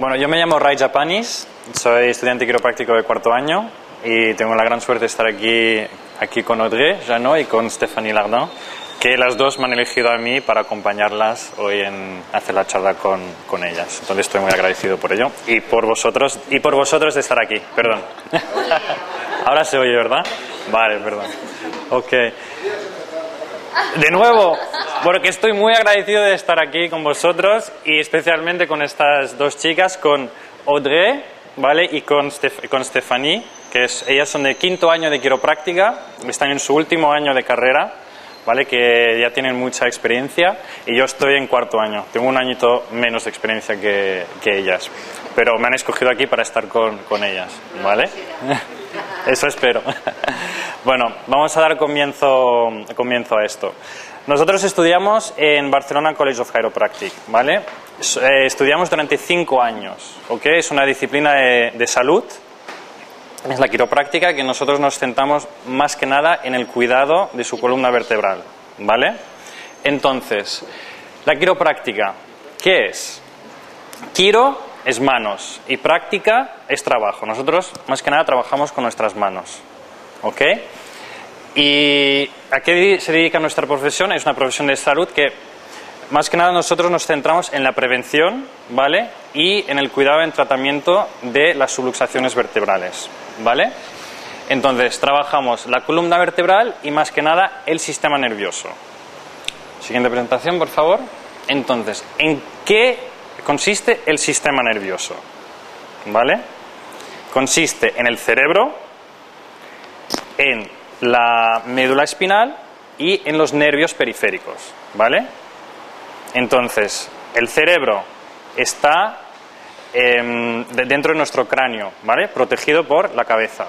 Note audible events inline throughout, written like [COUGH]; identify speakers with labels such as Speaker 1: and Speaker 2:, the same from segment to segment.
Speaker 1: Bueno, yo me llamo Ray Japanis, soy estudiante quiropráctico de cuarto año y tengo la gran suerte de estar aquí, aquí con Audrey Janot y con Stéphanie Lardin, que las dos me han elegido a mí para acompañarlas hoy en hacer la charla con, con ellas. Entonces estoy muy agradecido por ello y por vosotros y por vosotros de estar aquí. Perdón. [LAUGHS] Ahora se oye, ¿verdad? Vale, perdón. Ok. De nuevo, porque estoy muy agradecido de estar aquí con vosotros y especialmente con estas dos chicas, con Audrey, ¿vale? Y con, con Stephanie, que es, ellas son de quinto año de quiropráctica, están en su último año de carrera, ¿vale? Que ya tienen mucha experiencia y yo estoy en cuarto año, tengo un añito menos de experiencia que, ellas, pero me han escogido aquí para estar con, con ellas, ¿vale? [LAUGHS] Eso espero. [LAUGHS] Bueno, vamos a dar comienzo, comienzo a esto. Nosotros estudiamos en Barcelona College of Chiropractic, ¿vale? Eh, estudiamos durante cinco años, ¿ok? Es una disciplina de salud, es la quiropráctica, que nosotros nos centramos más que nada en el cuidado de su columna vertebral, ¿vale? Entonces, la quiropráctica, ¿qué es? Quiro es manos y práctica es trabajo. Nosotros más que nada trabajamos con nuestras manos, ¿ok? ¿Y a qué se dedica nuestra profesión? Es una profesión de salud que más que nada nosotros nos centramos en la prevención, ¿vale? Y en el cuidado en tratamiento de las subluxaciones vertebrales, ¿vale? Entonces, trabajamos la columna vertebral y más que nada el sistema nervioso. Siguiente presentación, por favor. Entonces, ¿en qué consiste el sistema nervioso? ¿Vale? Consiste en el cerebro, en la médula espinal y en los nervios periféricos, ¿vale? Entonces, el cerebro está eh, dentro de nuestro cráneo, ¿vale? Protegido por la cabeza.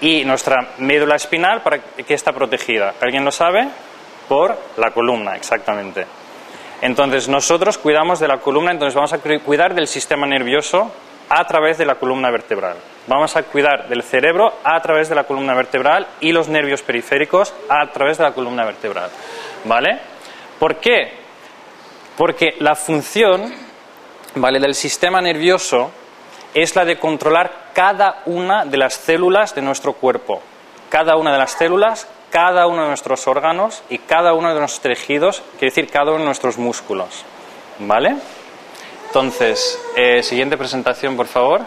Speaker 1: Y nuestra médula espinal, ¿para qué está protegida? ¿Alguien lo sabe? Por la columna, exactamente. Entonces, nosotros cuidamos de la columna, entonces vamos a cuidar del sistema nervioso a través de la columna vertebral. Vamos a cuidar del cerebro a través de la columna vertebral y los nervios periféricos a través de la columna vertebral. ¿Vale? ¿Por qué? Porque la función ¿vale? del sistema nervioso es la de controlar cada una de las células de nuestro cuerpo. Cada una de las células, cada uno de nuestros órganos y cada uno de nuestros tejidos, quiere decir cada uno de nuestros músculos. ¿Vale? Entonces, eh, siguiente presentación, por favor.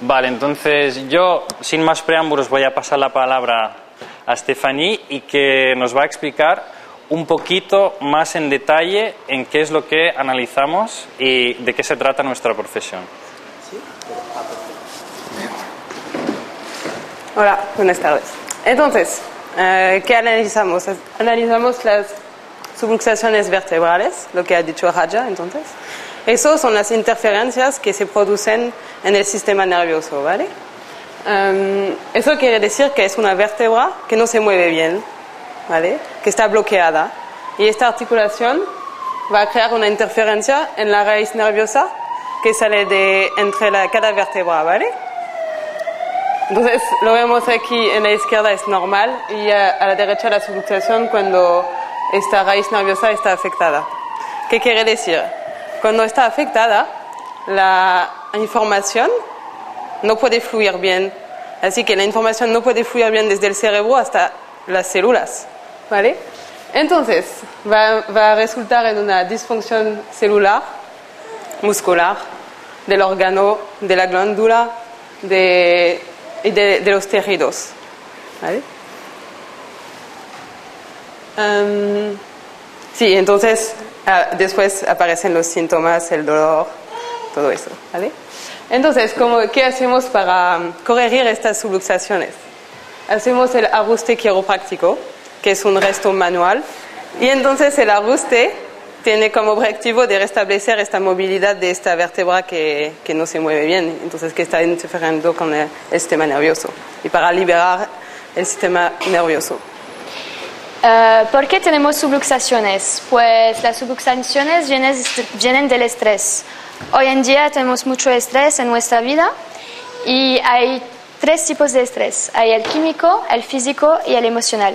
Speaker 1: Vale, entonces yo, sin más preámbulos, voy a pasar la palabra a Stephanie y que nos va a explicar un poquito más en detalle en qué es lo que analizamos y de qué se trata nuestra profesión.
Speaker 2: Hola, buenas tardes. Entonces, eh, ¿qué analizamos? Analizamos las subluxaciones vertebrales, lo que ha dicho Raja, entonces. Eso son las interferencias que se producen en el sistema nervioso, ¿vale? Um, eso quiere decir que es una vértebra que no se mueve bien, ¿vale? Que está bloqueada. Y esta articulación va a crear una interferencia en la raíz nerviosa que sale de entre la, cada vértebra, ¿vale? Entonces, lo vemos aquí en la izquierda es normal y a, a la derecha la subluxación cuando esta raíz nerviosa está afectada. ¿Qué quiere decir? Cuando está afectada, la información no puede fluir bien. Así que la información no puede fluir bien desde el cerebro hasta las células. ¿Vale? Entonces, va, va a resultar en una disfunción celular, muscular, del órgano, de la glándula de, y de, los tejidos. ¿Vale? Um, sí, entonces Ah, después aparecen los síntomas, el dolor, todo eso, ¿vale? Entonces, ¿cómo, ¿qué hacemos para corregir estas subluxaciones? Hacemos el ajuste quiropráctico, que es un resto manual, y entonces el ajuste tiene como objetivo de restablecer esta movilidad de esta vértebra que, que no se mueve bien, entonces que está interfiriendo con el, el sistema nervioso, y para liberar el sistema nervioso.
Speaker 3: Uh, ¿Por qué tenemos subluxaciones? Pues las subluxaciones vienen, vienen del estrés. Hoy en día tenemos mucho estrés en nuestra vida y hay tres tipos de estrés. Hay el químico, el físico y el emocional.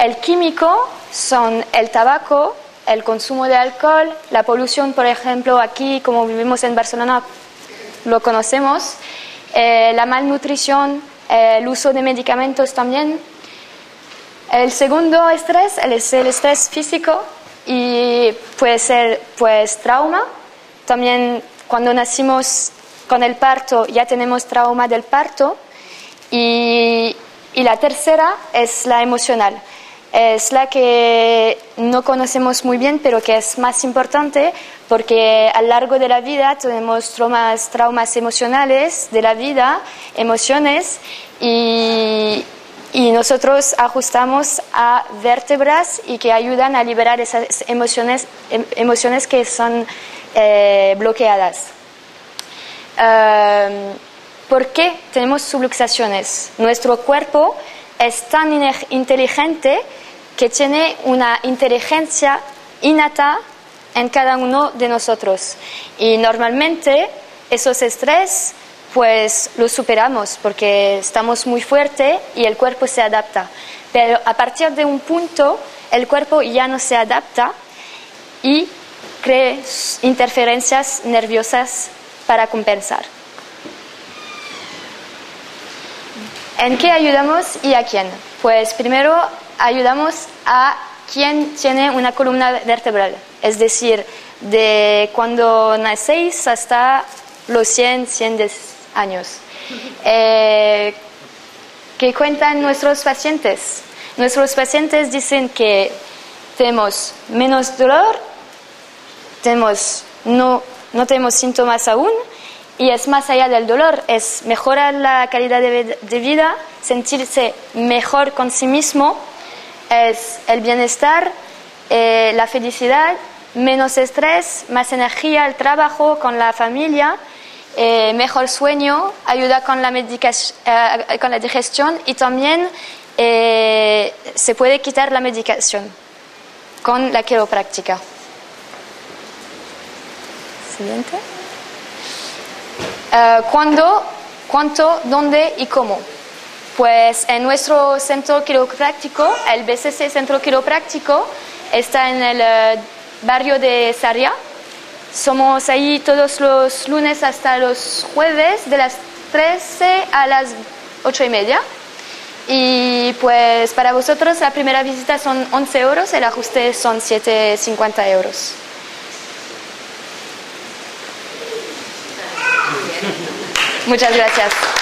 Speaker 3: El químico son el tabaco, el consumo de alcohol, la polución, por ejemplo, aquí como vivimos en Barcelona, lo conocemos, eh, la malnutrición, el uso de medicamentos también. El segundo estrés es el estrés físico y puede ser pues trauma. También cuando nacimos con el parto ya tenemos trauma del parto. Y, y la tercera es la emocional es la que no conocemos muy bien, pero que es más importante porque a lo largo de la vida tenemos traumas, traumas emocionales de la vida, emociones, y, y nosotros ajustamos a vértebras y que ayudan a liberar esas emociones, em, emociones que son eh, bloqueadas. Um, ¿Por qué tenemos subluxaciones? Nuestro cuerpo es tan inteligente que tiene una inteligencia innata en cada uno de nosotros. Y normalmente esos estrés pues los superamos porque estamos muy fuertes y el cuerpo se adapta. Pero a partir de un punto el cuerpo ya no se adapta y crea interferencias nerviosas para compensar. ¿En qué ayudamos y a quién? Pues primero ayudamos a quien tiene una columna vertebral, es decir, de cuando nacéis hasta los 100, 100 años. Eh, ¿Qué cuentan nuestros pacientes? Nuestros pacientes dicen que tenemos menos dolor, tenemos, no, no tenemos síntomas aún y es más allá del dolor, es mejorar la calidad de, vida, sentirse mejor con sí mismo es el bienestar, eh, la felicidad, menos estrés, más energía al trabajo, con la familia, eh, mejor sueño, ayuda con la, eh, con la digestión y también se puede quitar la medicación con la quiropráctica. Siguiente. ¿Cuándo, cuánto, dónde y cómo? Pues en nuestro centro quiropráctico, el BCC Centro Quiropráctico, está en el eh, barrio de Saria. Somos ahí todos los lunes hasta los jueves, de las 13 a las 8 y media. Y pues para vosotros la primera visita son 11 euros, el ajuste son 7,50 euros. Muchas gracias.